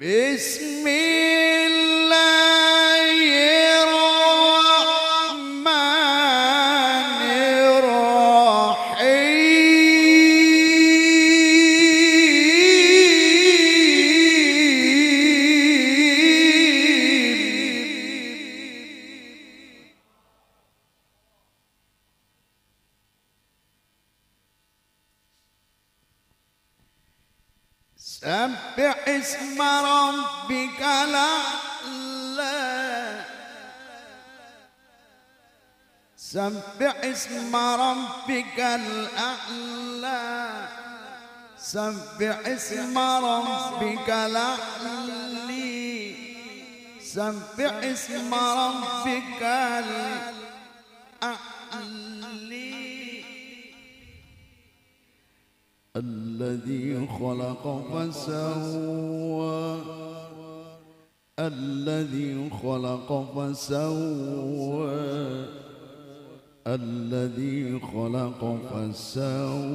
Vês-me سبح اسم ربك الأعلى سبح اسم ربك الأعلى سبح اسم ربك الأعلي سبح اسم ربك الأعلي الذي خلق فسوى. الذي خلق فسوى. الذي خلق فسوي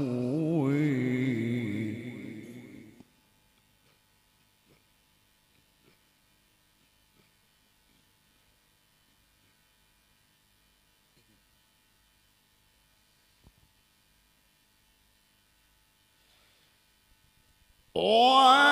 Oh!